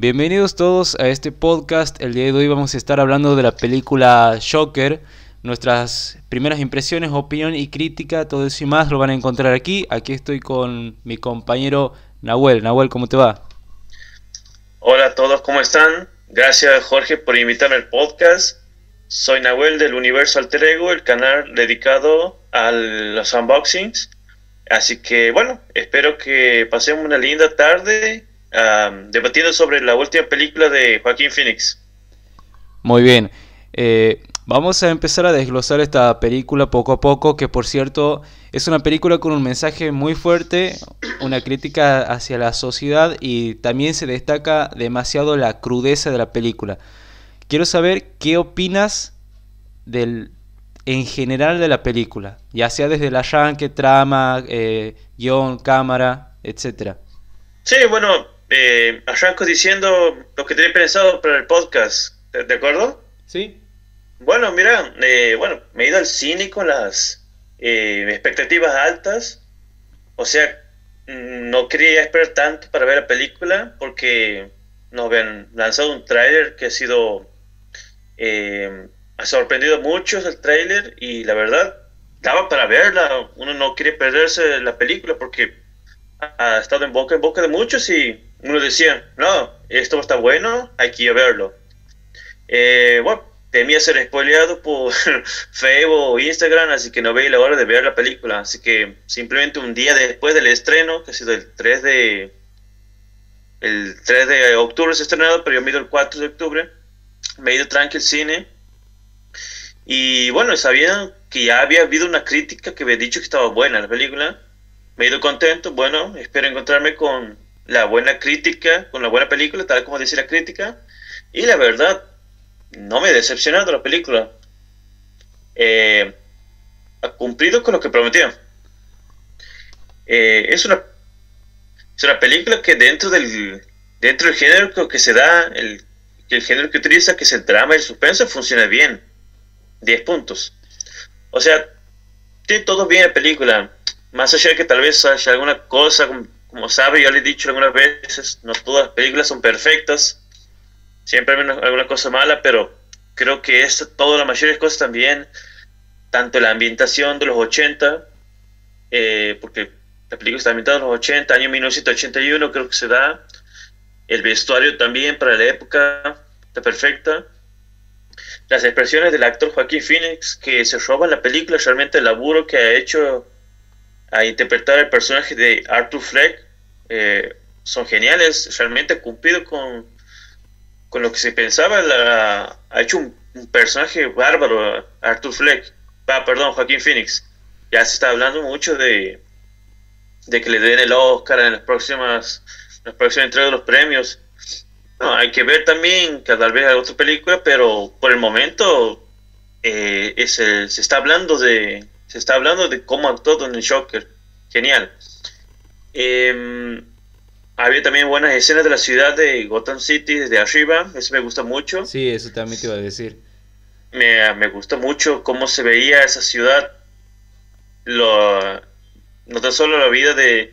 Bienvenidos todos a este podcast. El día de hoy vamos a estar hablando de la película Joker. Nuestras primeras impresiones, opinión y crítica, todo eso y más lo van a encontrar aquí. Aquí estoy con mi compañero Nahuel. Nahuel, ¿cómo te va? Hola a todos, ¿cómo están? Gracias Jorge por invitarme al podcast. Soy Nahuel del Universo Alter Ego, el canal dedicado a los unboxings. Así que bueno, espero que pasemos una linda tarde debatiendo sobre la última película de Joaquín Phoenix. Muy bien. Eh, vamos a empezar a desglosar esta película poco a poco, que por cierto es una película con un mensaje muy fuerte, una crítica hacia la sociedad y también se destaca demasiado la crudeza de la película. Quiero saber qué opinas del en general de la película, ya sea desde el arranque, trama, eh, guion, cámara, etcétera. Sí, bueno, eh, arranco diciendo lo que tenía pensado para el podcast, ¿de acuerdo? Sí. Bueno, mira, eh, bueno, me he ido al cine con las eh, expectativas altas, o sea, no quería esperar tanto para ver la película porque nos habían lanzado un tráiler que ha sido eh, ha sorprendido a muchos el tráiler y la verdad daba para verla uno no quiere perderse la película porque ha estado en boca en boca de muchos y uno decía, no, esto está bueno, hay que ir a verlo. Eh, bueno, temía ser spoileado por Facebook o Instagram, así que no veía la hora de ver la película. Así que simplemente un día después del estreno, que ha sido el 3 de el 3 de octubre se ha estrenado, pero yo me he ido el 4 de octubre, me he ido tranquilo al cine. Y bueno, sabía que ya había habido una crítica que había dicho que estaba buena la película. Me he ido contento, bueno, espero encontrarme con la buena crítica, con la buena película, tal como dice la crítica. Y la verdad, no me he decepcionado la película. Eh, ha cumplido con lo que prometía. Eh, es, una, es una película que dentro del, dentro del género que se da, el, el género que utiliza, que es el drama y el suspenso, funciona bien. 10 puntos. O sea, tiene todo bien la película. Más allá de que tal vez haya alguna cosa como sabe, ya le he dicho algunas veces, no todas las películas son perfectas, siempre hay alguna cosa mala, pero creo que esta, todas las mayores cosas también, tanto la ambientación de los 80, eh, porque la película está ambientada en los 80, año 1981 creo que se da, el vestuario también para la época está perfecta, las expresiones del actor Joaquín Phoenix que se roba en la película, realmente el laburo que ha hecho a interpretar el personaje de Arthur Fleck eh, son geniales, realmente cumplido con, con lo que se pensaba, ha hecho un, personaje bárbaro, Arthur Fleck, ah, perdón, Joaquín Phoenix. Ya se está hablando mucho de, de que le den el Oscar en las próximas, las próximas entregas de los premios. No, hay que ver también que tal vez hay otra película, pero por el momento eh, es se está hablando de, se está hablando de cómo actuó Don Shocker. Genial. Eh, había también buenas escenas de la ciudad de Gotham City desde arriba. Eso me gusta mucho. Sí, eso también te iba a decir. Me, me gusta mucho cómo se veía esa ciudad. Lo, no tan solo la vida de,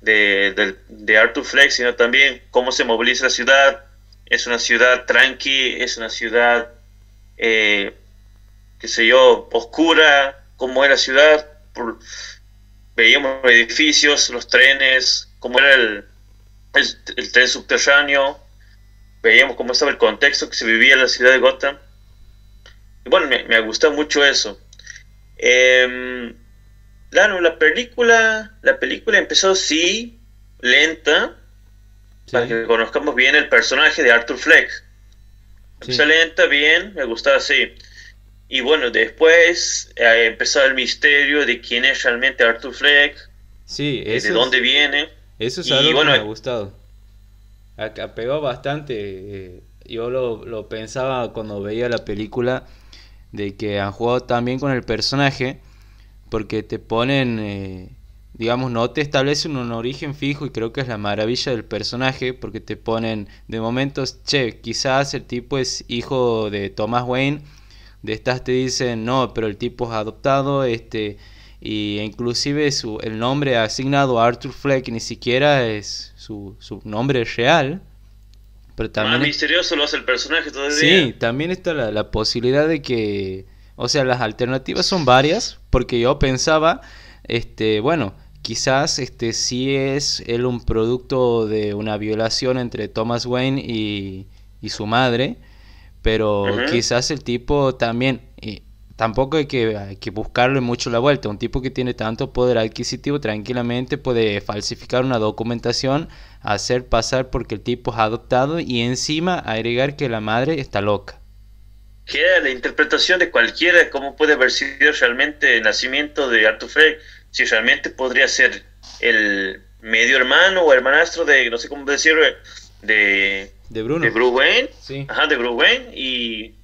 de, de, Arthur Flex, sino también cómo se moviliza la ciudad. Es una ciudad tranqui, es una ciudad, eh, qué sé yo, oscura, cómo era la ciudad, veíamos los edificios, los trenes, cómo era el, el, tren subterráneo, veíamos cómo estaba el contexto que se vivía en la ciudad de Gotham. Y bueno, me, me gustado mucho eso. Eh, claro, la película, la película empezó sí, lenta, para que conozcamos bien el personaje de Arthur Fleck. Empezó lenta, bien, me gustaba así. Y bueno, después eh, empezó el misterio de quién es realmente Arthur Fleck, sí, de dónde viene. Eso es algo que me ha gustado. Pegó bastante. Eh, yo lo, pensaba cuando veía la película de que han jugado también con el personaje porque te ponen, eh, digamos, no te establecen un origen fijo y creo que es la maravilla del personaje porque te ponen de momentos, che, quizás el tipo es hijo de Thomas Wayne de estas te dicen no, pero el tipo es adoptado, este, y inclusive su, el nombre asignado a Arthur Fleck ni siquiera es su, su nombre real, Pero también Más misterioso lo hace el personaje todavía. Sí, también está la, la posibilidad de que, o sea, las alternativas son varias, porque yo pensaba, este, bueno, quizás este sí es él un producto de una violación entre Thomas Wayne y, y su madre, pero Ujú. quizás el tipo también, y tampoco hay que, hay que buscarle mucho la vuelta, un tipo que tiene tanto poder adquisitivo tranquilamente puede falsificar una documentación, hacer pasar porque el tipo es adoptado y encima agregar que la madre está loca. Que era la interpretación de cualquiera cómo puede haber sido realmente el nacimiento de Arthur Fleck. Si realmente podría ser el medio hermano o hermanastro de, no sé cómo decir, de, De Bruno. de Bruce Wayne. Sí. Ajá, de Bruce Wayne. Y,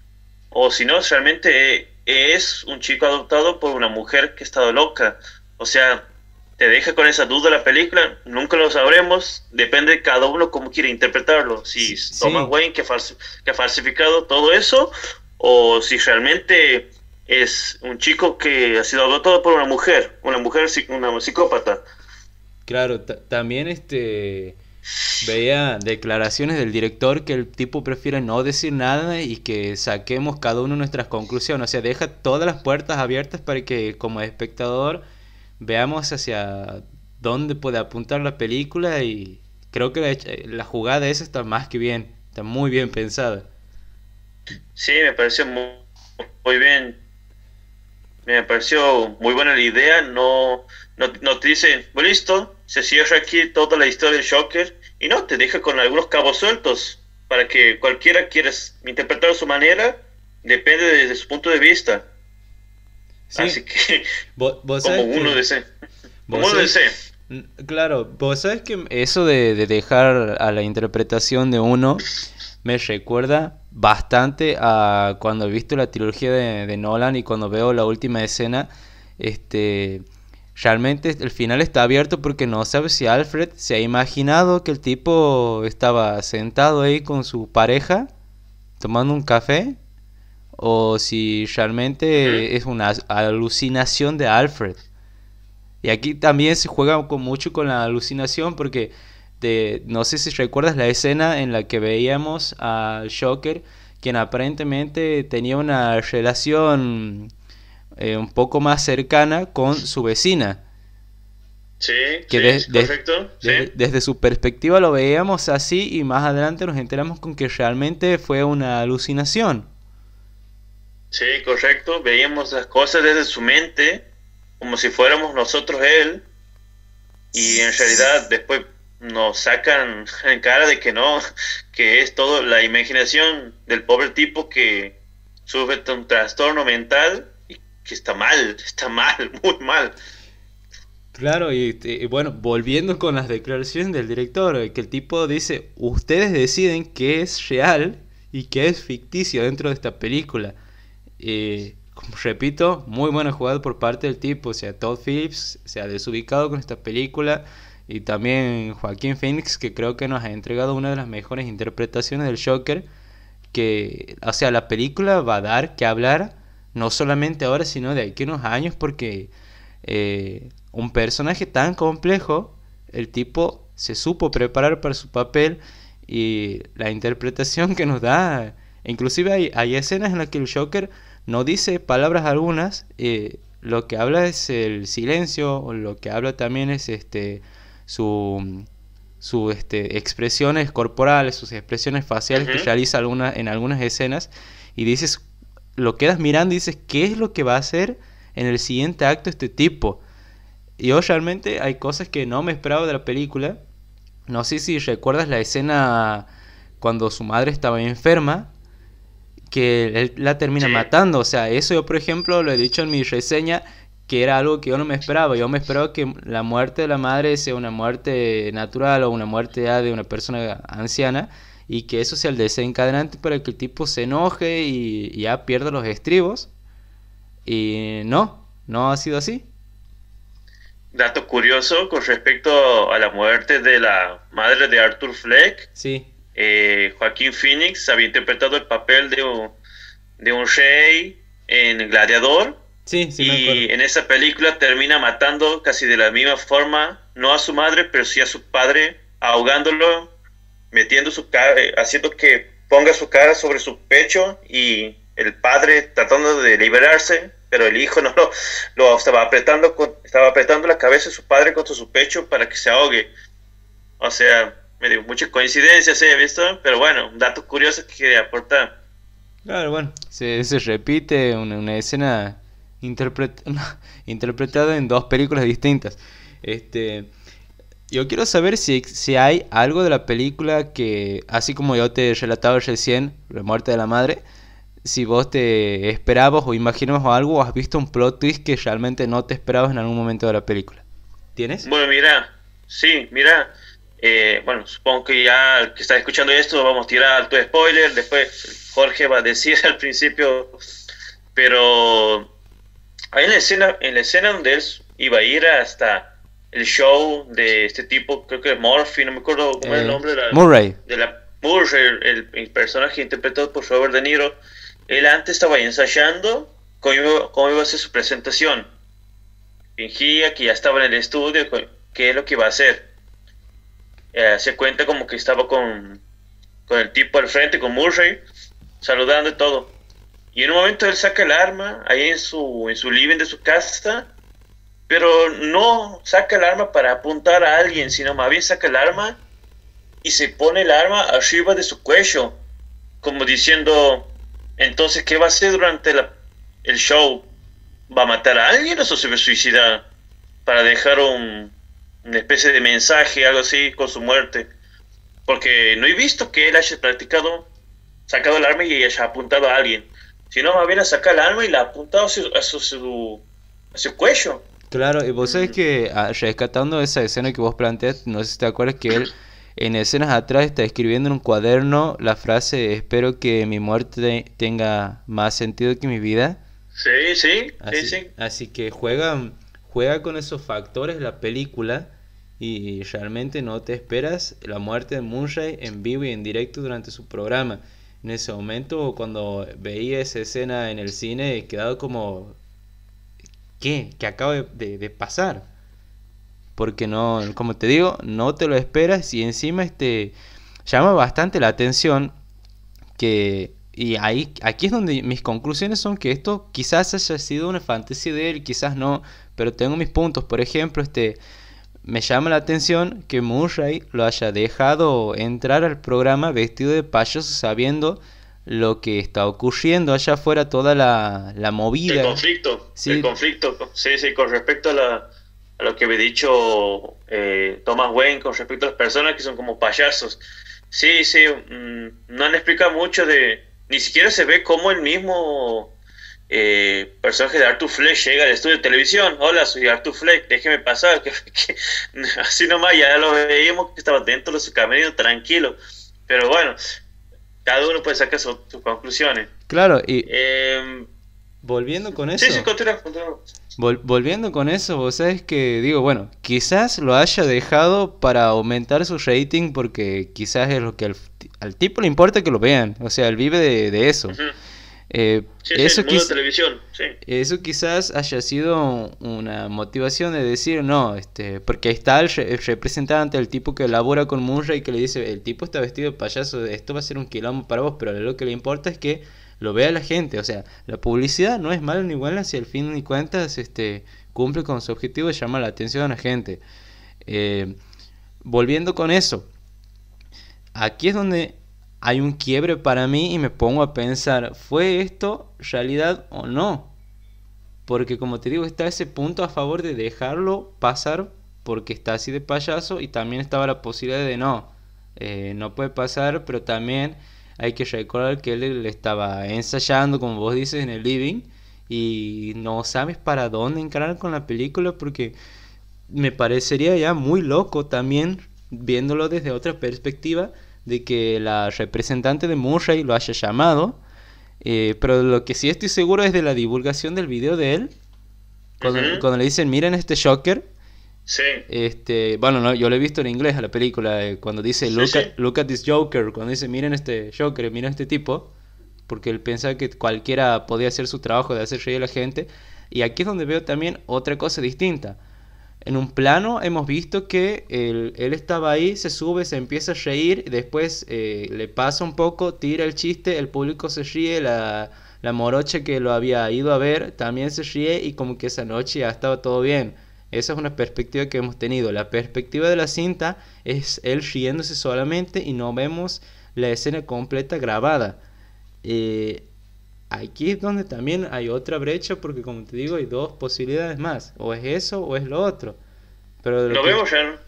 o si no, realmente es un chico adoptado por una mujer que ha estado loca. O sea, te deja con esa duda la película. Nunca lo sabremos. Depende de cada uno cómo quiere interpretarlo. Si Sí. Thomas Wayne que, que ha falsificado todo eso. O si realmente es un chico que ha sido adoptado por una mujer. Una mujer, una psicópata. Claro, ta- también este veía declaraciones del director que el tipo prefiere no decir nada y que saquemos cada uno nuestras conclusiones. O sea, deja todas las puertas abiertas para que como espectador veamos hacia dónde puede apuntar la película y creo que la, la jugada esa está más que bien, está muy bien pensada. Sí, me pareció muy, bien. Me pareció muy buena la idea. No, no, no te dice, "Bueno, listo, se cierra aquí toda la historia del Shocker. Y no, te deja con algunos cabos sueltos para que cualquiera quiera interpretar a su manera. Depende de, de su punto de vista. Sí, Así que, vos, vos como sabés uno desea. Como uno sabés- desea. Claro, vos sabes que eso de, de dejar a la interpretación de uno me recuerda bastante a cuando he visto la trilogía de, de Nolan y cuando veo la última escena, este, realmente el final está abierto porque no sabes si Alfred se ha imaginado que el tipo estaba sentado ahí con su pareja tomando un café o si realmente es una alucinación de Alfred. Y aquí también se juega con mucho con la alucinación porque te- no sé si recuerdas la escena en la que veíamos al Shocker, quien aparentemente tenía una relación eh, un poco más cercana con su vecina. Sí, Que sí. Desde, su perspectiva lo veíamos así y más adelante nos enteramos con que realmente fue una alucinación. Sí, correcto. Veíamos las cosas desde su mente, como si fuéramos nosotros él, y en realidad después nos sacan en cara de que no, que es todo la imaginación del pobre tipo que sufre un trastorno mental que está mal, está mal, muy mal. Claro, y, bueno, volviendo con las declaraciones del director, eh, que el tipo dice, ustedes deciden qué es real y qué es ficticio dentro de esta película. Repito, muy buena jugada por parte del tipo, o sea, Todd Phillips se ha desubicado con esta película y también Joaquín Phoenix, que creo que nos ha entregado una de las mejores interpretaciones del Joker, que, o sea, la película va a dar que hablar, no solamente ahora, sino de aquí a unos años, porque eh, un personaje tan complejo, el tipo se supo preparar para su papel y la interpretación que nos da, inclusive hay, hay escenas en las que el Joker no dice palabras algunas, eh, lo que habla es el silencio, o lo que habla también es este su sus este, expresiones corporales, sus expresiones faciales que realiza alguna, en algunas escenas y dices, lo quedas mirando y dices, ¿qué es lo que va a hacer en el siguiente acto este tipo? Y yo realmente hay cosas que no me esperaba de la película. No sé si recuerdas la escena cuando su madre estaba enferma, que él la termina Sí. matando. O sea, eso yo, por ejemplo, lo he dicho en mi reseña, que era algo que yo no me esperaba. Yo me esperaba que la muerte de la madre sea una muerte natural o una muerte ya de una persona anciana y que eso sea el desencadenante para que el tipo se enoje y, y ya pierda los estribos. Y no, no ha sido así. Dato curioso con respecto a la muerte de la madre de Arthur Fleck. Sí, eh, Joaquín Phoenix había interpretado el papel de un, de un rey en Gladiador sí, sí y en esa película termina matando casi de la misma forma, no a su madre, pero sí a su padre, ahogándolo metiendo su cara, eh, haciendo que ponga su cara sobre su pecho y el padre tratando de liberarse, pero el hijo no lo, lo estaba apretando, estaba apretando la cabeza de su padre contra su pecho para que se ahogue. O sea, me dio muchas coincidencias, ¿eh? ¿Visto? Pero bueno, un dato curioso que quería aportar. Claro, bueno, se, se repite una, una escena interpretada en dos películas distintas. Este, yo quiero saber si, si hay algo de la película que, así como yo te relataba recién, La muerte de la madre, si vos te esperabas o imaginabas algo o has visto un plot twist que realmente no te esperabas en algún momento de la película. ¿Tienes? Bueno, mira, sí, mira, eh, bueno, supongo que ya que está escuchando esto vamos a tirar alto spoiler, después Jorge va a decir al principio, pero hay en la escena, en la escena donde él iba a ir hasta el show de este tipo, creo que Murphy, no me acuerdo cómo es el eh, nombre. La, Murray. De la, Murray, el, personaje interpretado por Robert De Niro. Él antes estaba ensayando cómo iba, cómo iba a ser su presentación. Fingía que ya estaba en el estudio, qué es lo que iba a hacer. Eh, se cuenta como que estaba con, con el tipo al frente, con Murray, saludando y todo. Y en un momento él saca el arma ahí en su, en su living de su casa, pero no saca el arma para apuntar a alguien, sino más bien saca el arma y se pone el arma arriba de su cuello, como diciendo, entonces, ¿qué va a hacer durante el show? ¿Va a matar a alguien o se va a suicidar? Para dejar un, una especie de mensaje, algo así, con su muerte. Porque no he visto que él haya practicado, sacado el arma y haya apuntado a alguien. Sino más bien a sacar el arma y la ha apuntado a su, cuello. Claro, y vos sabés que ah, rescatando esa escena que vos planteas, no sé si te acuerdas que él en escenas atrás está escribiendo en un cuaderno la frase espero que mi muerte tenga más sentido que mi vida. Sí, sí, así, sí, Así que juega, juega con esos factores la película y realmente no te esperas la muerte de Murray en vivo y en directo durante su programa. En ese momento, cuando veía esa escena en el cine, he quedado como ¿qué? ¿Qué acaba de, pasar? Porque no, como te digo, no te lo esperas y encima este llama bastante la atención que y ahí aquí es donde mis conclusiones son que esto quizás haya sido una fantasía de él, quizás no, pero tengo mis puntos. Por ejemplo, este me llama la atención que Murray lo haya dejado entrar al programa vestido de payaso sabiendo lo que está ocurriendo allá afuera, toda la, la movida. El conflicto, sí. el conflicto, sí, sí, con respecto a, la, a lo que me ha dicho eh, Thomas Wayne, con respecto a las personas que son como payasos. Sí, sí, mm, no han explicado mucho de, ni siquiera se ve cómo el mismo eh, personaje de Arthur Fleck llega al estudio de televisión. Hola, soy Arthur Fleck, déjeme pasar. Que, así nomás ya lo veíamos que estaba dentro de su camino tranquilo. Pero bueno, cada uno puede sacar sus conclusiones. Claro, y em, volviendo con eso. Sí, sí, continúa, volviendo con eso, vos sabés que, digo, bueno, quizás lo haya dejado para aumentar su rating porque quizás es lo que al, tipo le importa que lo vean. O sea, él vive de, eso. Eh, eso, televisión, eso quizás haya sido una motivación de decir, no, este, porque está el, representante, el tipo que labora con Murray, que le dice, el tipo está vestido de payaso, esto va a ser un quilombo para vos, pero lo que le importa es que lo vea la gente, o sea, la publicidad no es mala ni buena si al fin de cuentas este, cumple con su objetivo de llamar la atención a la gente. Eh, volviendo con eso, aquí es donde hay un quiebre para mí y me pongo a pensar, ¿fue esto realidad o no? Porque como te digo, está ese punto a favor de dejarlo pasar porque está así de payaso y también estaba la posibilidad de no, eh, no puede pasar, pero también hay que recordar que él estaba ensayando, como vos dices, en el living y no sabes para dónde encarar con la película porque me parecería ya muy loco también viéndolo desde otra perspectiva de que la representante de Murray lo haya llamado. Eh, pero lo que sí estoy seguro es de la divulgación del video de él. Cuando, le dicen, miren este shocker. Sí. Este, bueno, no, yo lo he visto en inglés a la película. Eh, cuando dice, look, At, this Joker. Cuando dice, miren este shocker, miren este tipo. Porque él pensaba que cualquiera podía hacer su trabajo de hacer reír a la gente. Y aquí es donde veo también otra cosa distinta. En un plano hemos visto que él, estaba ahí, se sube, se empieza a reír, después eh, le pasa un poco, tira el chiste, el público se ríe, la, la morocha que lo había ido a ver también se ríe y como que esa noche ya estaba todo bien. Esa es una perspectiva que hemos tenido. La perspectiva de la cinta es él riéndose solamente y no vemos la escena completa grabada. Eh, aquí es donde también hay otra brecha porque como te digo hay dos posibilidades más. O es eso o es lo otro. Pero lo vemos ya.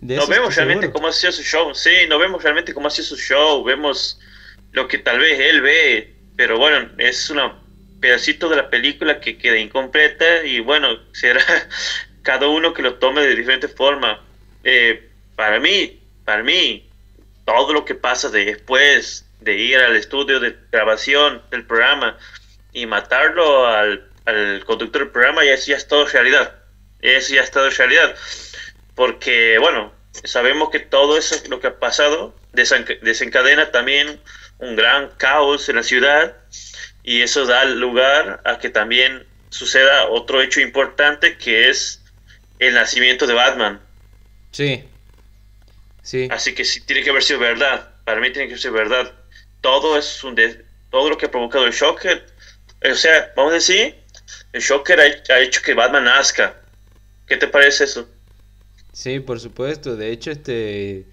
No vemos realmente cómo ha sido su show. Sí, no vemos realmente cómo ha sido su show. Vemos lo que tal vez él ve. Pero bueno, es un pedacito de la película que queda incompleta y bueno, será cada uno que lo tome de diferente forma. Eh, para mí, para mí, todo lo que pasa después de ir al estudio de grabación del programa y matarlo al, conductor del programa, ya, ya es todo realidad. Eso ya es todo realidad. Porque, bueno, sabemos que todo eso lo que ha pasado desencadena también un gran caos en la ciudad y eso da lugar a que también suceda otro hecho importante que es el nacimiento de Batman. Sí. Sí. Así que sí tiene que haber sido verdad. Para mí tiene que ser verdad todo es un todo lo que ha provocado el Shocker. O sea, vamos a decir, el Shocker ha, hecho que Batman nazca. ¿Qué te parece eso? Sí, por supuesto. De hecho, este...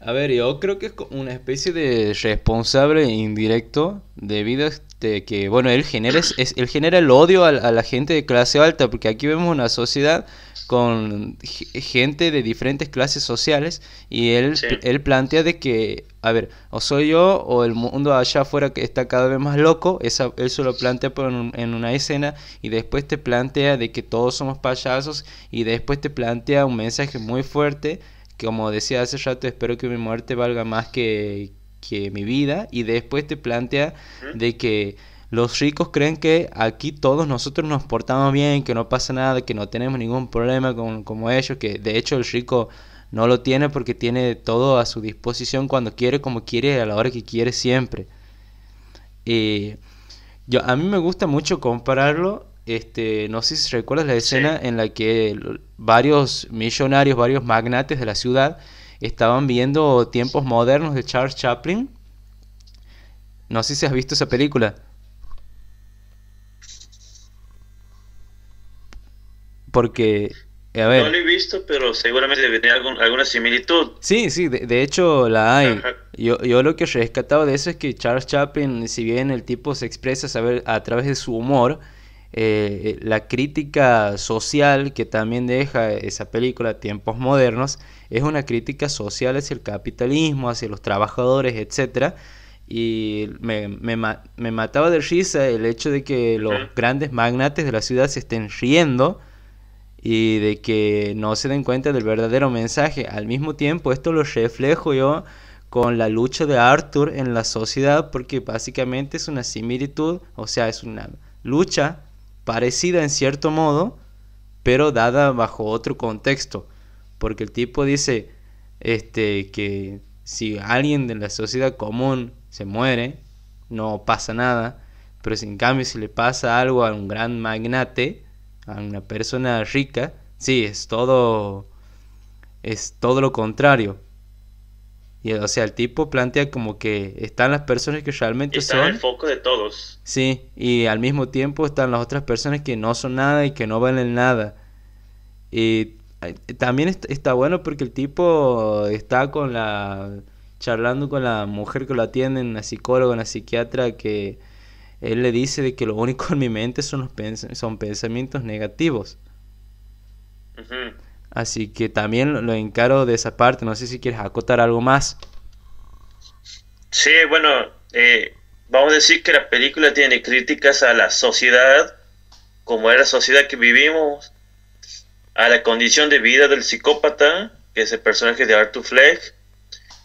A ver, yo creo que es una especie de responsable indirecto debido este que, bueno, él genera, es, él genera el odio a, la gente de clase alta, porque aquí vemos una sociedad con gente de diferentes clases sociales y él, él plantea de que, a ver, o soy yo o el mundo allá afuera que está cada vez más loco, esa, él se lo plantea en una escena y después te plantea de que todos somos payasos y después te plantea un mensaje muy fuerte, como decía hace rato, espero que mi muerte valga más que, que mi vida y después te plantea de que los ricos creen que aquí todos nosotros nos portamos bien, que no pasa nada, que no tenemos ningún problema con, como ellos, que de hecho el rico no lo tiene porque tiene todo a su disposición cuando quiere, como quiere, a la hora que quiere siempre. Y yo, a mí me gusta mucho compararlo, este, no sé si recuerdas la escena en la que varios millonarios, varios magnates de la ciudad estaban viendo tiempos modernos de Charles Chaplin. No sé si has visto esa película. Porque, a ver... No lo he visto, pero seguramente debe tener alguna similitud. Sí, sí, de, hecho la hay. Yo, yo lo que rescataba de eso es que Charles Chaplin, si bien el tipo se expresa saber, a través de su humor, eh, la crítica social que también deja esa película, Tiempos Modernos, es una crítica social hacia el capitalismo, hacia los trabajadores, etcétera y me, me, me, mataba de risa el hecho de que los grandes magnates de la ciudad se estén riendo y de que no se den cuenta del verdadero mensaje. Al mismo tiempo, esto lo reflejo yo con la lucha de Arthur en la sociedad porque básicamente es una similitud, o sea, es una lucha parecida en cierto modo, pero dada bajo otro contexto, porque el tipo dice este que si alguien de la sociedad común se muere, no pasa nada, pero si en cambio si le pasa algo a un gran magnate, a una persona rica, sí, es todo, es todo lo contrario. Y, o sea, el tipo plantea como que están las personas que realmente son... el foco de todos. Sí, y al mismo tiempo están las otras personas que no son nada y que no valen nada. Y también está bueno porque el tipo está con la... charlando con la mujer que lo atiende, una psicóloga, una psiquiatra que él le dice de que lo único en mi mente son, los son pensamientos negativos. Así que también lo encaro de esa parte. No sé si quieres acotar algo más. Sí, bueno, eh, vamos a decir que la película tiene críticas a la sociedad, como es la sociedad que vivimos, a la condición de vida del psicópata, que es el personaje de Arthur Fleck.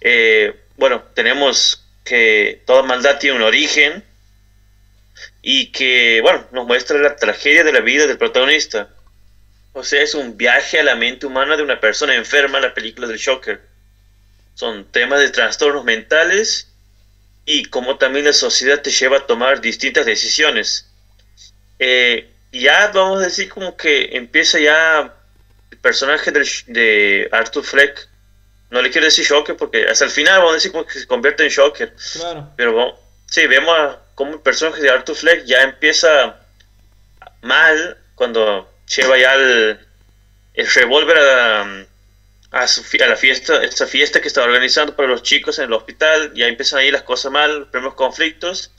Eh, bueno, tenemos que toda maldad tiene un origen y que, bueno, nos muestra la tragedia de la vida del protagonista. O sea, es un viaje a la mente humana de una persona enferma, la película del Shocker. Son temas de trastornos mentales y cómo también la sociedad te lleva a tomar distintas decisiones. Eh, ya vamos a decir como que empieza ya el personaje de, de Arthur Fleck. No le quiero decir Shocker porque hasta el final vamos a decir como que se convierte en Shocker. Claro. Pero bueno, sí, vemos a, como el personaje de Arthur Fleck ya empieza mal cuando lleva ya el, el revólver a, a, su, a, la fiesta, esta fiesta que está organizando para los chicos en el hospital, ya empiezan ahí las cosas mal, los primeros conflictos.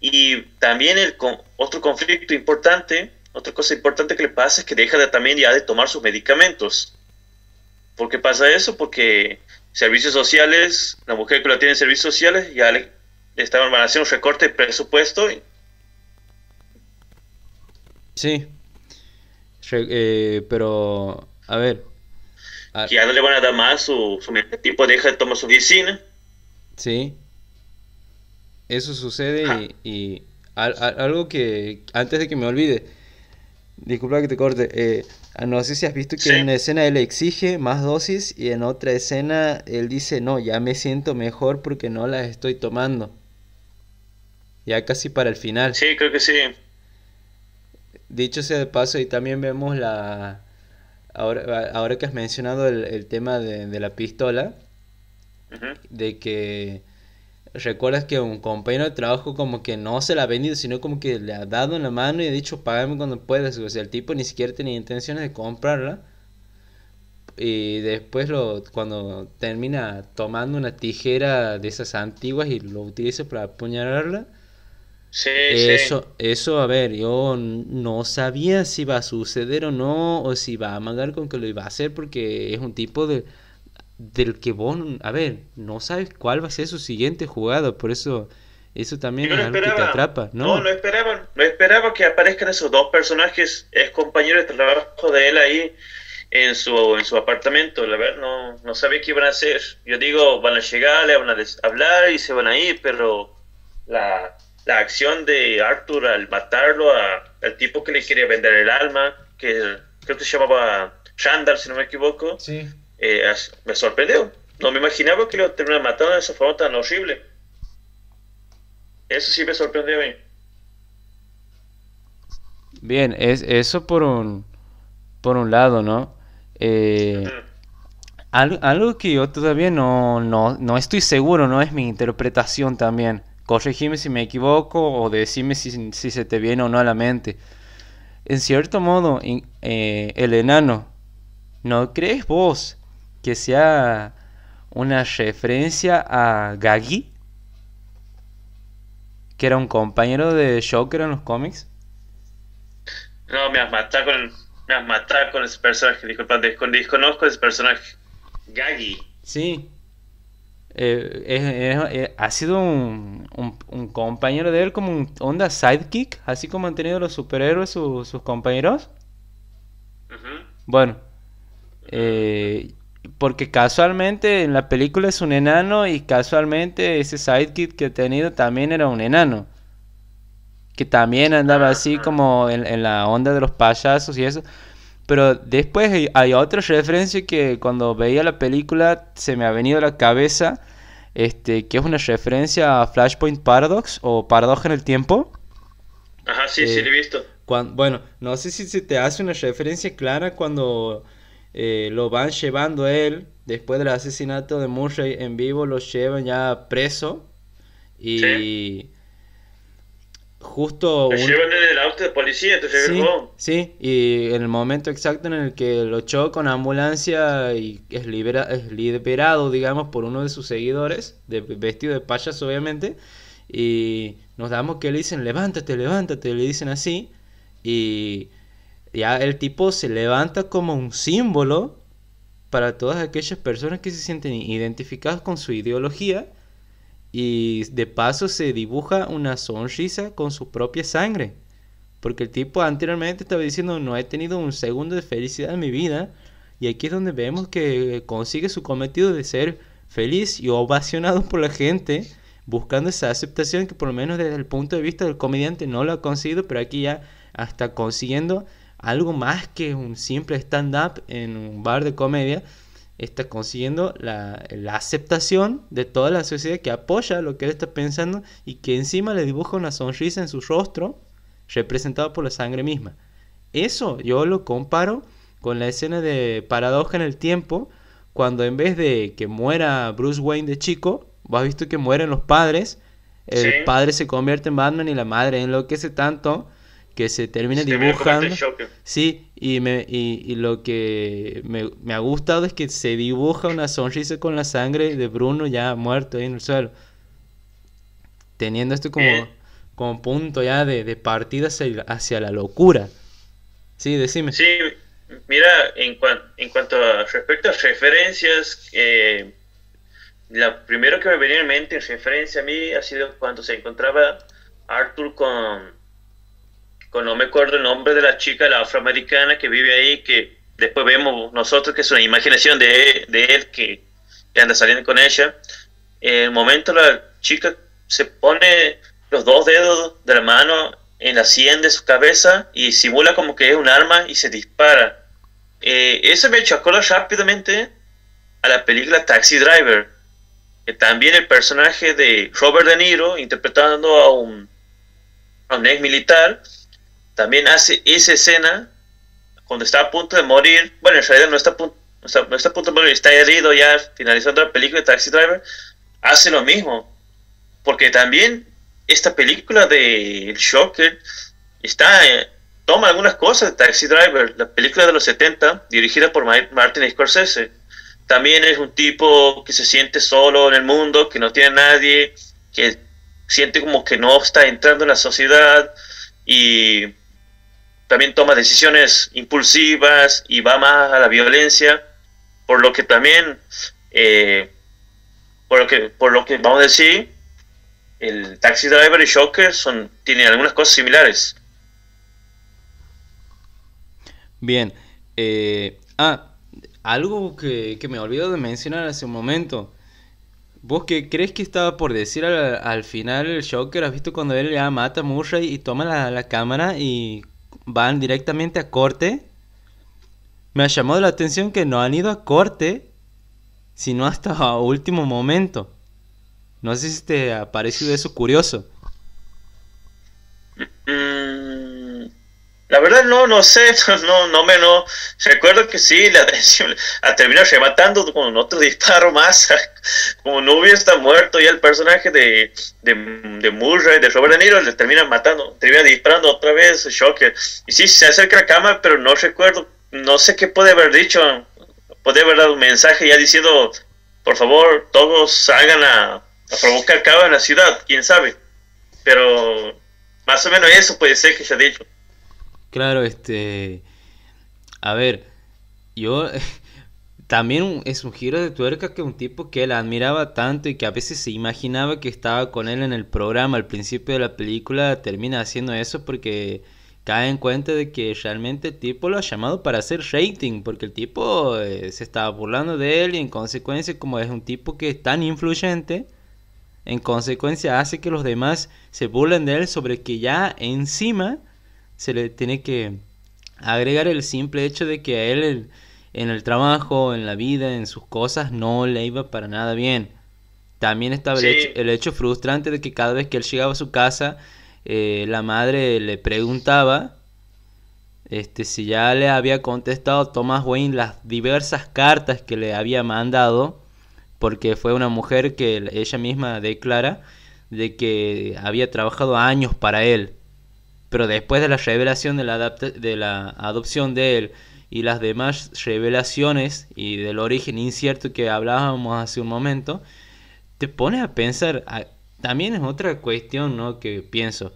Y también el otro conflicto importante, otra cosa importante que le pasa es que deja de, también ya de tomar sus medicamentos. ¿Por qué pasa eso? Porque servicios sociales, la mujer que la tiene en servicios sociales, ya le, le estaban haciendo un recorte de presupuesto. Y... Sí. Eh, pero, a ver. A... Ya no le van a dar más su, su tipo deja de tomar su medicina. Sí. Eso sucede ah. y, y al, al, algo que, antes de que me olvide, disculpa que te corte, eh, no sé si has visto que sí. en una escena él exige más dosis y en otra escena él dice, no, ya me siento mejor porque no las estoy tomando. Ya casi para el final. Sí, creo que sí. Dicho sea de paso, y también vemos la... Ahora, ahora que has mencionado el, el tema de, de, la pistola, uh -huh. de que recuerdas que un compañero de trabajo como que no se la ha vendido, sino como que le ha dado en la mano y ha dicho, págame cuando puedas. O sea, el tipo ni siquiera tenía intenciones de comprarla. Y después lo, cuando termina tomando una tijera de esas antiguas y lo utiliza para apuñalarla. Sí, eso, sí. eso, a ver, yo no sabía si va a suceder o no, o si va a amagar con que lo iba a hacer, porque es un tipo de, del que vos, a ver, no sabes cuál va a ser su siguiente jugada, por eso eso también no es algo esperaba. que te atrapa, ¿no? No, no esperaban, no esperaba que aparezcan esos dos personajes, es compañero de trabajo de él ahí en su, en su apartamento, la verdad, no, no sabía qué iban a hacer. Yo digo, van a llegar, le van a hablar y se van a ir, pero la, la acción de Arthur al matarlo a, al tipo que le quería vender el alma, que creo que se llamaba Randall, si no me equivoco, sí. eh, me sorprendió. No me imaginaba que lo terminaran matando de esa forma tan horrible. Eso sí me sorprendió a mí. Bien, es eso por un por un lado, ¿no? Eh, uh -huh. algo, algo, que yo todavía no, no, no estoy seguro, no es mi interpretación también. Corregime si me equivoco o decime si, si se te viene o no a la mente. En cierto modo, eh, el enano, ¿no crees vos que sea una referencia a Gagi? Que era un compañero de Shocker en los cómics. No, me has matado con, me has matado con ese personaje. Disculpa, desconozco ese personaje. Gagi. Sí. Eh, es, es, ha sido un, un, un, compañero de él como un onda sidekick, así como han tenido los superhéroes su, sus compañeros. Uh -huh. Bueno, eh, porque casualmente en la película es un enano y casualmente ese sidekick que ha tenido también era un enano. Que también andaba así como en, en la onda de los payasos y eso. Pero después hay, hay, otra referencia que cuando veía la película se me ha venido a la cabeza, este, que es una referencia a Flashpoint Paradox o Paradoja en el Tiempo. Ajá, sí, eh, sí, lo he visto. Cuando, bueno, no sé si se te hace una referencia clara cuando eh, lo van llevando él, después del asesinato de Murray en vivo, lo llevan ya preso. Y... Sí justo... Lo un... llevan en el auto de policía, te sí, sí, y en el momento exacto en el que lo choca con ambulancia y es, libera, es liberado, digamos, por uno de sus seguidores, de, vestido de payaso obviamente, y nos damos que le dicen, levántate, levántate, le dicen así, y ya el tipo se levanta como un símbolo para todas aquellas personas que se sienten identificadas con su ideología, y de paso se dibuja una sonrisa con su propia sangre. Porque el tipo anteriormente estaba diciendo no he tenido un segundo de felicidad en mi vida. Y aquí es donde vemos que consigue su cometido de ser feliz y ovacionado por la gente. Buscando esa aceptación que por lo menos desde el punto de vista del comediante no lo ha conseguido. Pero aquí ya está consiguiendo algo más que un simple stand-up en un bar de comedia está consiguiendo la, la, aceptación de toda la sociedad que apoya lo que él está pensando y que encima le dibuja una sonrisa en su rostro representado por la sangre misma. Eso yo lo comparo con la escena de paradoja en el tiempo, cuando en vez de que muera Bruce Wayne de chico, vos has visto que mueren los padres, el padre se convierte en Batman y la madre enloquece tanto que se termina dibujando. Sí, y, me, y, lo que me, ha gustado es que se dibuja una sonrisa con la sangre de Bruno ya muerto ahí en el suelo. Teniendo esto como, eh. como punto ya de, partida hacia, la locura. Sí, decime. Sí, mira, en, en cuanto a respecto a referencias, eh, la primero que me venía en mente en referencia a mí ha sido cuando se encontraba Arthur con no me acuerdo el nombre de la chica, la afroamericana que vive ahí, que después vemos nosotros que es una imaginación de, él que, anda saliendo con ella. En el momento la chica se pone los dos dedos de la mano en la sien de su cabeza y simula como que es un arma y se dispara. Eh, eso me acordar rápidamente a la película Taxi Driver, que también el personaje de Robert De Niro, interpretando a un, a un ex militar, también hace esa escena cuando está a punto de morir. Bueno, en realidad no está a punto, no está, a punto de morir, está herido ya finalizando la película de Taxi Driver. Hace lo mismo. Porque también esta película de Shocker está, eh, toma algunas cosas de Taxi Driver, la película de los 70, dirigida por Martin Scorsese. También es un tipo que se siente solo en el mundo, que no tiene nadie, que siente como que no está entrando en la sociedad y también toma decisiones impulsivas y va más a la violencia, por lo que también, eh, por, lo que, por lo que vamos a decir, el Taxi Driver y Shocker son, tienen algunas cosas similares. Bien, eh, ah, algo que, me olvido de mencionar hace un momento. ¿Vos qué crees que estaba por decir al, final el Shocker? ¿Has visto cuando él ya mata a Murray y toma la, la cámara y van directamente a corte. Me ha llamado la atención que no han ido a corte, sino hasta último momento. No sé si te ha parecido eso curioso. La verdad no, no sé, no, no me no. Recuerdo que sí, la a terminar rematando con otro disparo más. Como no hubiera muerto ya el personaje de, de, de Murray, de Robert De Niro, le termina matando, termina disparando otra vez, Shocker. Y sí, se acerca a cama, pero no recuerdo, no sé qué puede haber dicho. Puede haber dado un mensaje ya diciendo, por favor, todos salgan a, a provocar caos en la ciudad, quién sabe. Pero más o menos eso puede ser que se ha dicho. Claro, este... A ver, yo... También es un giro de tuerca que un tipo que él admiraba tanto y que a veces se imaginaba que estaba con él en el programa al principio de la película termina haciendo eso porque cae en cuenta de que realmente el tipo lo ha llamado para hacer rating porque el tipo eh, se estaba burlando de él y en consecuencia como es un tipo que es tan influyente en consecuencia hace que los demás se burlen de él sobre que ya encima se le tiene que agregar el simple hecho de que a él en el trabajo, en la vida, en sus cosas, no le iba para nada bien. También estaba el, hecho, frustrante de que cada vez que él llegaba a su casa, eh, la madre le preguntaba este, si ya le había contestado Thomas Wayne las diversas cartas que le había mandado, porque fue una mujer que ella misma declara de que había trabajado años para él pero después de la revelación de la, de la adopción de él y las demás revelaciones y del origen incierto que hablábamos hace un momento, te pone a pensar, también es otra cuestión ¿no? que pienso,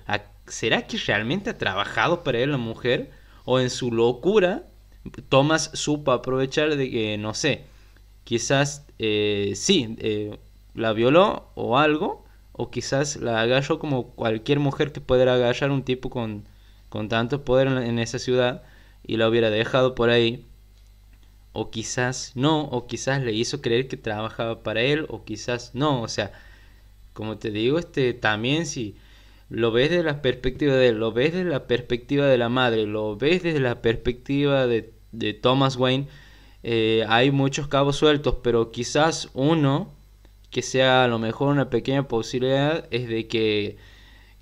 ¿será que realmente ha trabajado para él la mujer? ¿O en su locura Thomas supo aprovechar de que, no sé, quizás eh, sí, eh, la violó o algo, o quizás la agarró como cualquier mujer que pudiera agarrar un tipo con, con tanto poder en, esa ciudad y la hubiera dejado por ahí. O quizás no, o quizás le hizo creer que trabajaba para él, o quizás no. O sea, como te digo, este también si lo ves desde la perspectiva de él, lo ves desde la perspectiva de la madre, lo ves desde la perspectiva de, de Thomas Wayne, eh, hay muchos cabos sueltos, pero quizás uno que sea a lo mejor una pequeña posibilidad es de que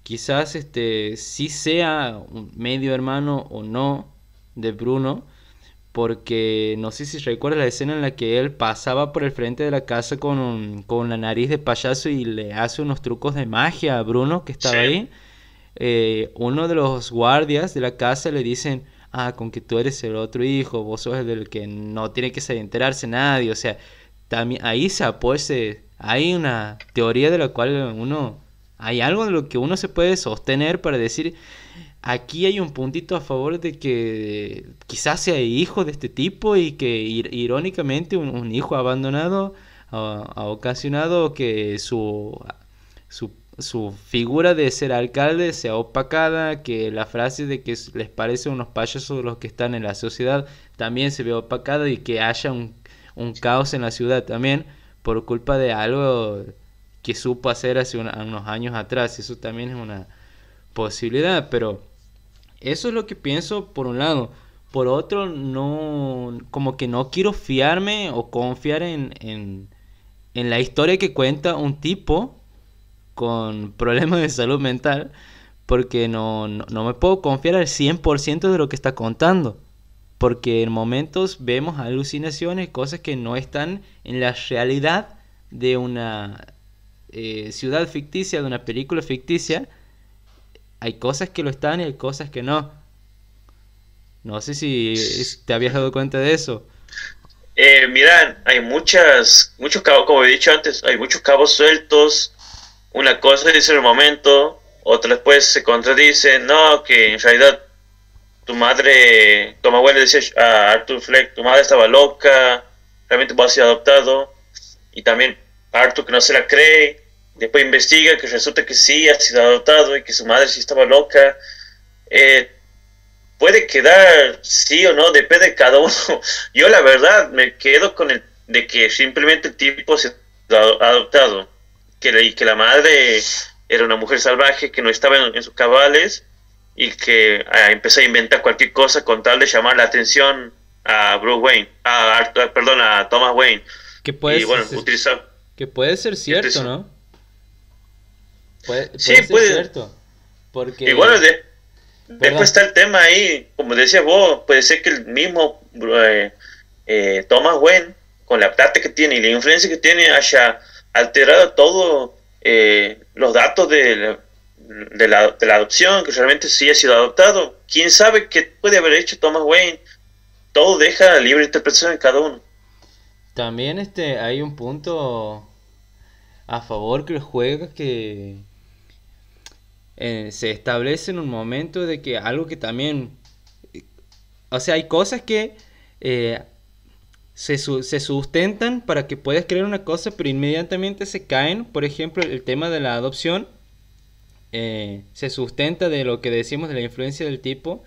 quizás este sí sea un medio hermano o no de Bruno, porque no sé si recuerdas la escena en la que él pasaba por el frente de la casa con, con la nariz de payaso y le hace unos trucos de magia a Bruno que estaba ahí. Eh, uno de los guardias de la casa le dicen, ah, con que tú eres el otro hijo, vos sos el del que no tiene que enterarse nadie, o sea, también ahí se apoya, hay una teoría de la cual uno, hay algo de lo que uno se puede sostener para decir, aquí hay un puntito a favor de que quizás sea hijo de este tipo y que irónicamente un, hijo abandonado ha, ocasionado que su, su, figura de ser alcalde sea opacada, que la frase de que les parece unos payasos los que están en la sociedad también se ve opacada y que haya un, un caos en la ciudad también por culpa de algo que supo hacer hace unos años atrás. Eso también es una posibilidad, pero eso es lo que pienso por un lado. Por otro, no, como que no quiero fiarme o confiar en, en, la historia que cuenta un tipo con problemas de salud mental, porque no, no, me puedo confiar al 100% de lo que está contando. Porque en momentos vemos alucinaciones, cosas que no están en la realidad de una eh, ciudad ficticia, de una película ficticia, hay cosas que lo están y hay cosas que no. No sé si te habías dado cuenta de eso. Eh, mira, hay muchas, muchos cabos, como he dicho antes, hay muchos cabos sueltos. Una cosa dice en el momento, otra después se contradice. No, que en realidad tu madre, tu abuela decía a Arthur Fleck, tu madre estaba loca, realmente vos has sido adoptado. Y también Arthur que no se la cree. Después investiga que resulta que sí ha sido adoptado y que su madre sí estaba loca. Eh, puede quedar sí o no, depende de cada uno. Yo la verdad me quedo con el de que simplemente el tipo se ha adoptado, que, que la madre era una mujer salvaje que no estaba en, sus cabales y que ah, empezó a inventar cualquier cosa con tal de llamar la atención a Bruce Wayne, a, perdón, a Thomas Wayne. Que puede, y, bueno, utilizar, que puede ser cierto, ¿no? Puede, sí, puede. Ser cierto. Porque... Y bueno, después está el tema ahí, como decía vos, puede ser que el mismo eh, eh, Thomas Wayne, con la plata que tiene y la influencia que tiene, haya alterado todos eh, los datos de de, la, de la adopción, que realmente sí ha sido adoptado. ¿Quién sabe qué puede haber hecho Thomas Wayne? Todo deja libre interpretación en cada uno. También este hay un punto a favor que juega que eh, se establece en un momento de que algo que también... O sea, hay cosas que eh, se, se, sustentan para que puedas crear una cosa, pero inmediatamente se caen. Por ejemplo, el tema de la adopción eh, se sustenta de lo que decimos de la influencia del tipo.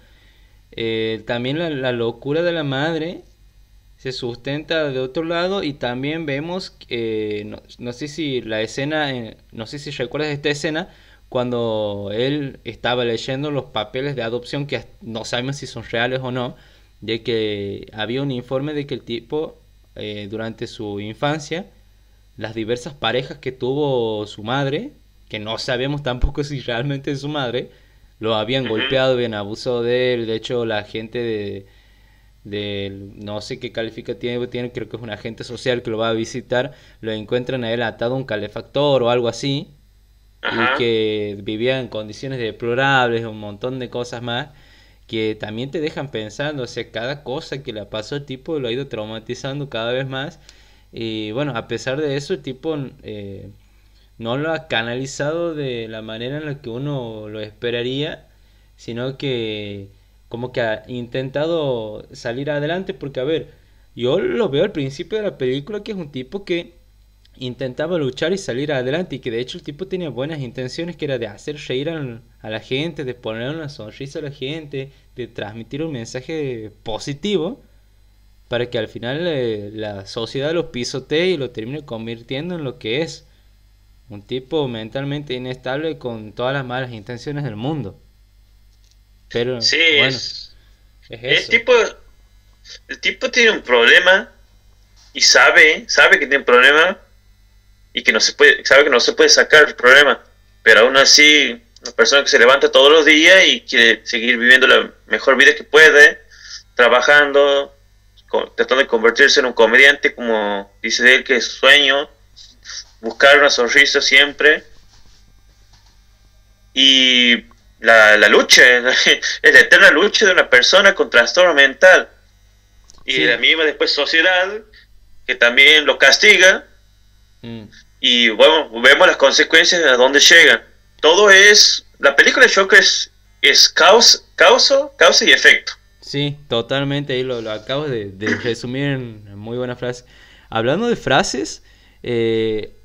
también la, locura de la madre se sustenta de otro lado y también vemos, no, no, sé si la escena, no sé si recuerdas esta escena, cuando él estaba leyendo los papeles de adopción que no sabemos si son reales o no, de que había un informe de que el tipo eh, durante su infancia, las diversas parejas que tuvo su madre, que no sabemos tampoco si realmente es su madre, lo habían golpeado, habían abusado de él, de hecho la gente de, de no sé qué calificativo tiene, creo que es un agente social que lo va a visitar, lo encuentran a él atado a un calefactor o algo así, y que vivía en condiciones deplorables, un montón de cosas más que también te dejan pensando, o sea, cada cosa que le pasó al tipo lo ha ido traumatizando cada vez más. Y bueno, a pesar de eso el tipo eh, no lo ha canalizado de la manera en la que uno lo esperaría, sino que como que ha intentado salir adelante porque a ver, yo lo veo al principio de la película que es un tipo que intentaba luchar y salir adelante y que de hecho el tipo tenía buenas intenciones que era de hacer reír a, la gente, de poner una sonrisa a la gente, de transmitir un mensaje positivo para que al final eh, la sociedad lo pisotee y lo termine convirtiendo en lo que es un tipo mentalmente inestable con todas las malas intenciones del mundo. Pero sí, bueno, es, El tipo el tipo tiene un problema y sabe, sabe que tiene un problema y que no se puede, sabe que no se puede sacar el problema, pero aún así una persona que se levanta todos los días y quiere seguir viviendo la mejor vida que puede, trabajando, tratando de convertirse en un comediante, como dice él que es su sueño, buscar una sonrisa siempre. Y la, la lucha, es la eterna lucha de una persona con trastorno mental. Y la misma después sociedad, que también lo castiga. Mm. Y bueno, vemos las consecuencias de a dónde llegan. Todo es, la película de Joker es, es causa, causa, causa y efecto. Sí, totalmente, ahí lo, lo acabo de, resumir en muy buena frase. Hablando de frases, eh,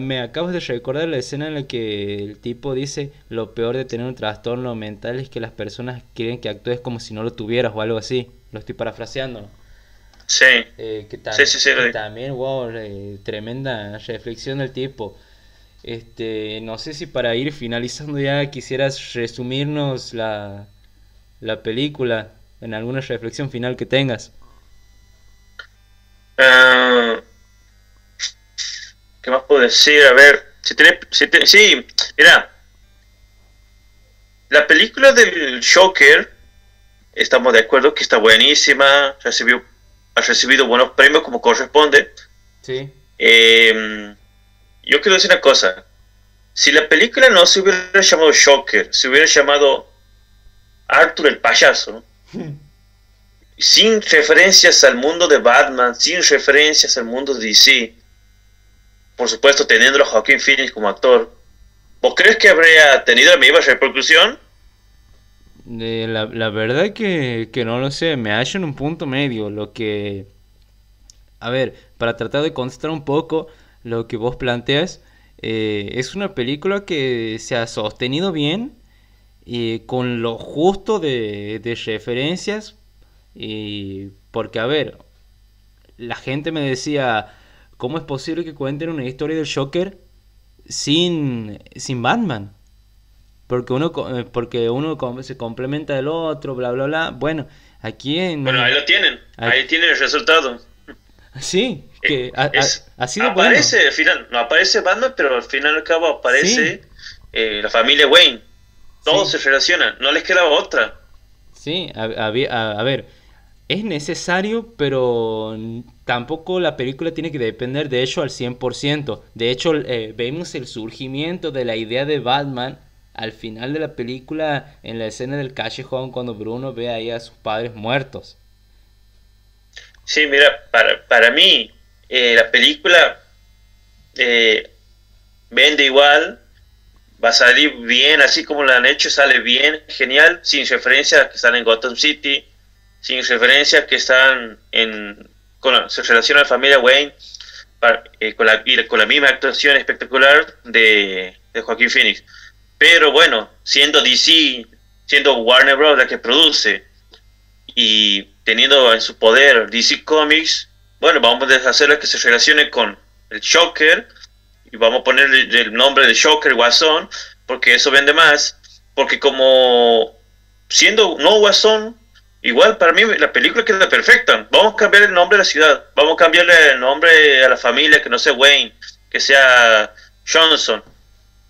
me acabo de recordar la escena en la que el tipo dice lo peor de tener un trastorno mental es que las personas quieren que actúes como si no lo tuvieras o algo así. Lo estoy parafraseando. Sí. Eh, que sí, sí, sí, también, wow, eh, tremenda reflexión del tipo. Este, no sé si para ir finalizando ya quisieras resumirnos la, la película en alguna reflexión final que tengas. Uh, ¿Qué más puedo decir? A ver, si sí, mira, la película del Joker, estamos de acuerdo que está buenísima, recibió, ha recibido buenos premios como corresponde. Sí. Eh, yo quiero decir una cosa. Si la película no se hubiera llamado Shocker, se hubiera llamado Arthur el payaso, sin referencias al mundo de Batman, sin referencias al mundo de DC, por supuesto teniendo a Joaquín Phoenix como actor, ¿vos crees que habría tenido la misma repercusión? la, la, verdad que, que no lo sé, me hallo en un punto medio, lo que... A ver, para tratar de contestar un poco, lo que vos planteas. Eh, es una película que se ha sostenido bien y con lo justo de, referencias. Y porque, a ver, la gente me decía, ¿cómo es posible que cuenten una historia del Joker sin, sin Batman? Porque uno, eh, porque uno se complementa del otro, bla, bla, bla. Bueno, aquí en... Bueno, ahí lo tienen. Ahí tienen el resultado. Sí, que sido aparece, al final, no aparece Batman, pero al final al cabo aparece eh, la familia Wayne. Todos se relacionan, no les queda otra. Sí, a, a, ver, es necesario, pero tampoco la película tiene que depender de eso al 100%. De hecho, eh, vemos el surgimiento de la idea de Batman al final de la película en la escena del callejón cuando Bruno ve ahí a sus padres muertos. Sí, mira, para, para mí eh, la película eh, vende igual, va a salir bien, así como la han hecho, sale bien, genial, sin referencia que están en Gotham City, sin referencia que están en, con la, se relaciona a la familia Wayne, eh, con, la, con la misma actuación espectacular de, de Joaquín Phoenix. Pero bueno, siendo DC, siendo Warner Bros. la que produce, y teniendo en su poder DC Comics, bueno, vamos a hacerlo que se relacione con el Shocker y vamos a poner el nombre de Shocker Guasón, porque eso vende más, porque como siendo no Guasón, igual para mí la película queda perfecta. Vamos a cambiar el nombre de la ciudad, vamos a cambiarle el nombre a la familia, que no sea Wayne, que sea Johnson.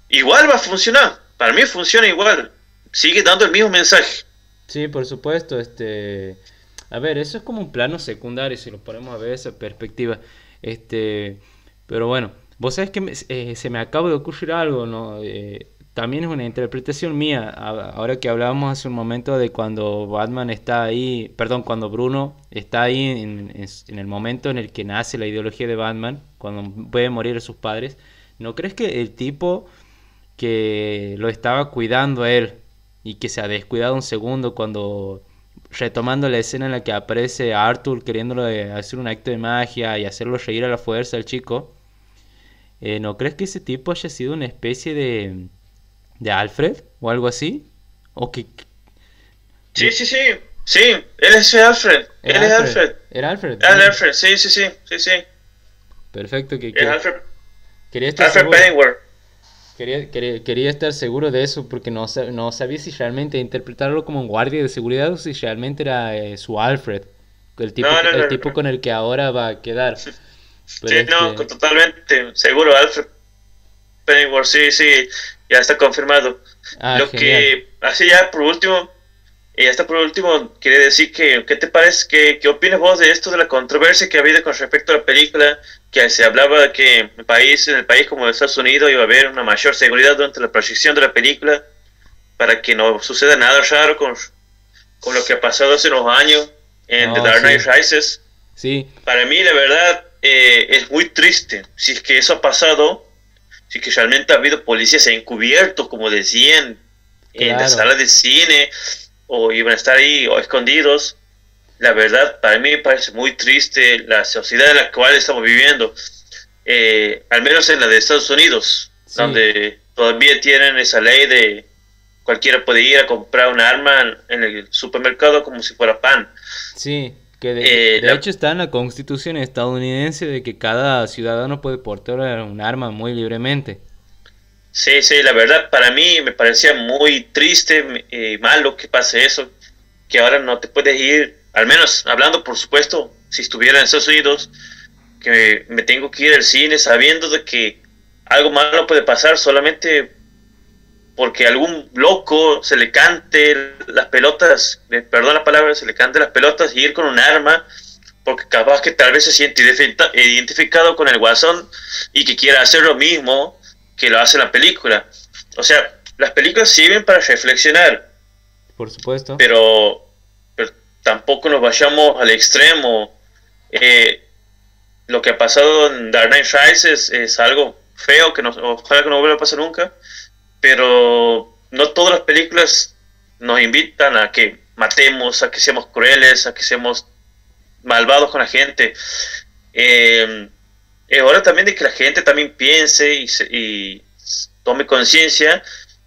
Igual va a funcionar, para mí funciona igual, sigue dando el mismo mensaje. Sí, por supuesto, este... A ver, eso es como un plano secundario si lo ponemos a ver esa perspectiva. Este, pero bueno, vos sabés que eh, se me acaba de ocurrir algo, ¿no? Eh, también es una interpretación mía. Ahora que hablábamos hace un momento de cuando Batman está ahí, perdón, cuando Bruno está ahí en, el momento en el que nace la ideología de Batman, cuando puede morir a sus padres, ¿no crees que el tipo que lo estaba cuidando a él y que se ha descuidado un segundo cuando retomando la escena en la que aparece Arthur queriéndolo hacer un acto de magia y hacerlo reír a la fuerza al chico, eh, ¿no crees que ese tipo haya sido una especie de, de Alfred o algo así? ¿O que... Sí, sí, sí, sí, él es Alfred, él es Alfred. Era Alfred. Era Alfred, sí, sí, sí, sí, sí. Perfecto, que... que... Alfred. Quería estar Alfred Pennyworth. Quería, quería, estar seguro de eso porque no, no sabía si realmente interpretarlo como un guardia de seguridad o si realmente era eh, su Alfred, el tipo, el tipo con el que ahora va a quedar. sí, no, totalmente seguro, Alfred Pennyworth, sí, sí. Ya está confirmado. Ah, Lo genial. que hace ya por último, y hasta por último, quiere decir que, ¿qué te parece? ¿Qué, ¿Qué opinas vos de esto, de la controversia que ha habido con respecto a la película? Que se hablaba de que en el país, en el país como Estados Unidos iba a haber una mayor seguridad durante la proyección de la película para que no suceda nada raro con, con lo que ha pasado hace unos años en The Dark Knight sí. Rises. Sí, Para mí, la verdad, eh, es muy triste. Si es que eso ha pasado, si que realmente ha habido policías encubiertos, como decían, en la sala de cine, o iban a estar ahí o escondidos. La verdad, para mí me parece muy triste la sociedad en la cual estamos viviendo, eh, al menos en la de Estados Unidos, Sí. donde todavía tienen esa ley de cualquiera puede ir a comprar un arma en el supermercado como si fuera pan. sí. Que de, Eh, de la- hecho está en la constitución estadounidense de que cada ciudadano puede portar un arma muy libremente. Sí, sí, la verdad para mí me parecía muy triste y malo que pase eso, que ahora no te puedes ir, al menos hablando por supuesto, si estuviera en Estados Unidos, que me tengo que ir al cine sabiendo de que algo malo puede pasar solamente porque algún loco se le cante las pelotas, eh, perdón la palabra, se le cante las pelotas y ir con un arma, porque capaz que tal vez se siente identifi- identificado con el guasón y que quiera hacer lo mismo que lo hace la película. O sea, las películas sirven para reflexionar, Por supuesto. pero, pero tampoco nos vayamos al extremo. Eh, lo que ha pasado en Dark Knight Rises es algo feo, que no, ojalá que no vuelva a pasar nunca, pero no todas las películas nos invitan a que matemos, a que seamos crueles, a que seamos malvados con la gente. Eh, es hora también de que la gente también piense y, se- y tome conciencia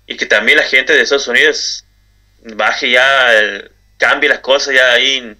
y que también la gente de Estados Unidos baje ya, el- cambie las cosas ya ahí,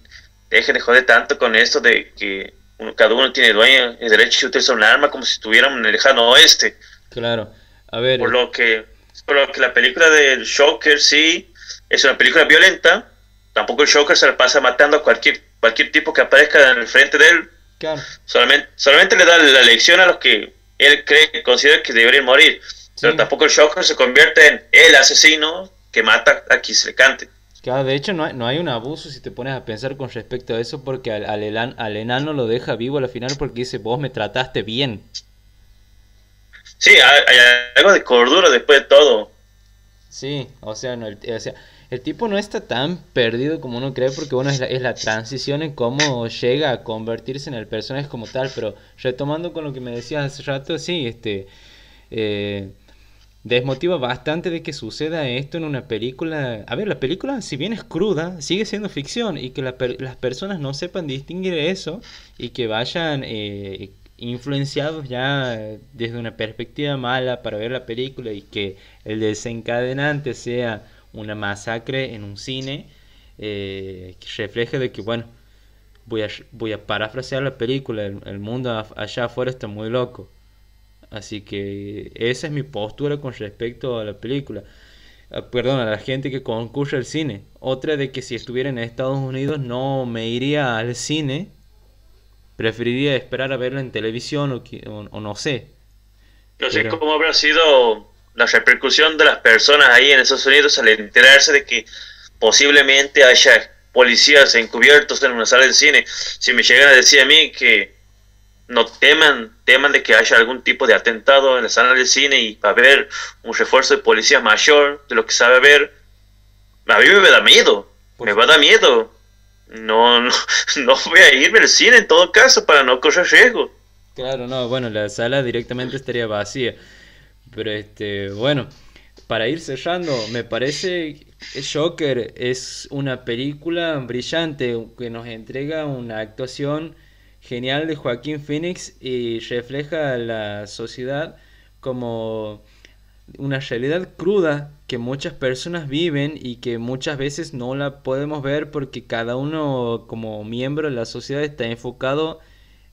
dejen de joder tanto con esto de que uno- cada uno tiene dueño, el derecho de utilizar un arma como si estuviéramos en el lejano oeste. Claro. A ver, Por lo que, por lo que la película del Joker sí es una película violenta, tampoco el Joker se la pasa matando a cualquier, cualquier tipo que aparezca en el frente de él, claro. solamente, solamente le da la lección a los que él cree, considera que deberían morir. Pero tampoco el Joker se convierte en el asesino que mata a quien se le cante. Claro, de hecho no hay, no hay un abuso si te pones a pensar con respecto a eso porque al, al, elan- al enano lo deja vivo al final porque dice, vos me trataste bien. Sí, hay, algo de cordura después de todo. Sí, o sea, no, el, o sea, el tipo no está tan perdido como uno cree porque bueno, es la, es la transición en cómo llega a convertirse en el personaje como tal, pero retomando con lo que me decías hace rato, sí, este, eh, desmotiva bastante de que suceda esto en una película. A ver, la película, si bien es cruda, sigue siendo ficción y que la per- las personas no sepan distinguir eso y que vayan eh, influenciados ya desde una perspectiva mala para ver la película y que el desencadenante sea una masacre en un cine eh, que refleje de que, bueno, voy a, voy a parafrasear la película, el, mundo allá afuera está muy loco. Así que esa es mi postura con respecto a la película. Ah, Perdón, a la gente que concurre al cine. Otra de que si estuviera en Estados Unidos no me iría al cine. Preferiría esperar a verlo en televisión o, qui- o- o no sé. No sé Pero- cómo habrá sido la repercusión de las personas ahí en Estados Unidos al enterarse de que posiblemente haya policías encubiertos en una sala de cine. Si me llegan a decir a mí que no teman, teman de que haya algún tipo de atentado en la sala de cine y va a haber un refuerzo de policía mayor de lo que sabe haber, a mí me da miedo, me va a dar miedo. No, no, no voy a irme al cine en todo caso para no correr riesgo. Claro, no, bueno, la sala directamente estaría vacía. Pero este, bueno, para ir cerrando, me parece que Joker es una película brillante que nos entrega una actuación genial de Joaquín Phoenix y refleja a la sociedad como una realidad cruda que muchas personas viven y que muchas veces no la podemos ver porque cada uno como miembro de la sociedad está enfocado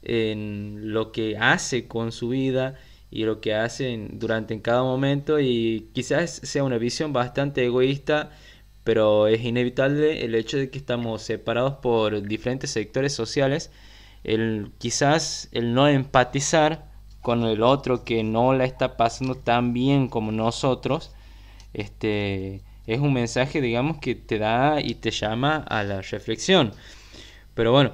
en lo que hace con su vida y lo que hace durante en cada momento y quizás sea una visión bastante egoísta pero es inevitable el hecho de que estamos separados por diferentes sectores sociales el quizás el no empatizar con el otro que no la está pasando tan bien como nosotros, este, es un mensaje, digamos, que te da y te llama a la reflexión. Pero bueno,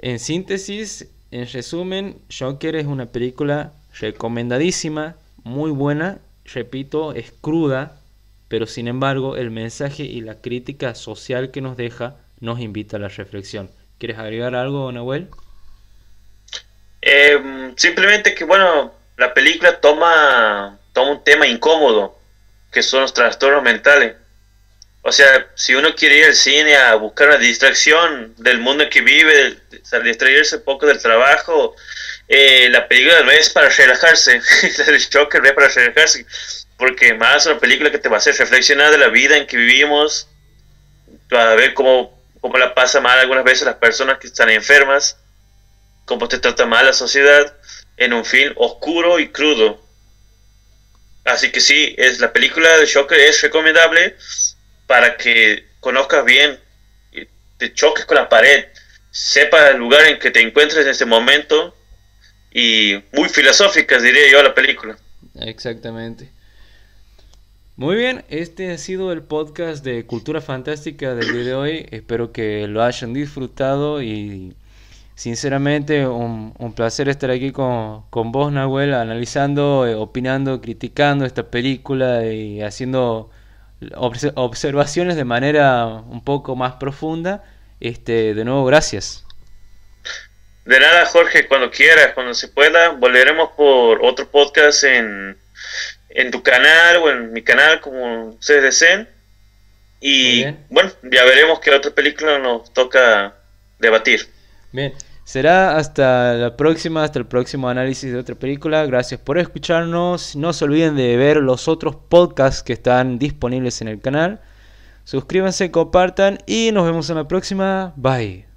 en síntesis, en resumen, Joker es una película recomendadísima, muy buena, repito, es cruda, pero sin embargo el mensaje y la crítica social que nos deja nos invita a la reflexión. ¿Quieres agregar algo, Nahuel? Eh, simplemente que, bueno, la película toma, toma un tema incómodo, que son los trastornos mentales. O sea, si uno quiere ir al cine a buscar una distracción del mundo en que vive, distraerse un poco del trabajo, eh, la película no es para relajarse, el Joker no es para relajarse, porque más una película que te va a hacer reflexionar de la vida en que vivimos, a ver cómo, cómo la pasa mal algunas veces las personas que están enfermas, cómo te trata mal la sociedad, en un film oscuro y crudo. Así que sí, es la película de Joker es recomendable para que conozcas bien, te choques con la pared, sepas el lugar en que te encuentres en ese momento y muy filosóficas, diría yo, la película. Exactamente. Muy bien, este ha sido el podcast de Cultura Fantástica del día de hoy. Espero que lo hayan disfrutado y sinceramente un, un placer estar aquí con, con vos, Nahuel, analizando, eh, opinando, criticando esta película y haciendo observaciones de manera un poco más profunda. Este, de nuevo, gracias. De nada, Jorge, cuando quieras, cuando se pueda, volveremos por otro podcast en, en tu canal o en mi canal, como ustedes deseen. Y bueno, ya veremos qué otra película nos toca debatir. Bien, Será hasta la próxima, hasta el próximo análisis de otra película. Gracias por escucharnos. No se olviden de ver los otros podcasts que están disponibles en el canal. Suscríbanse, compartan y nos vemos en la próxima. Bye.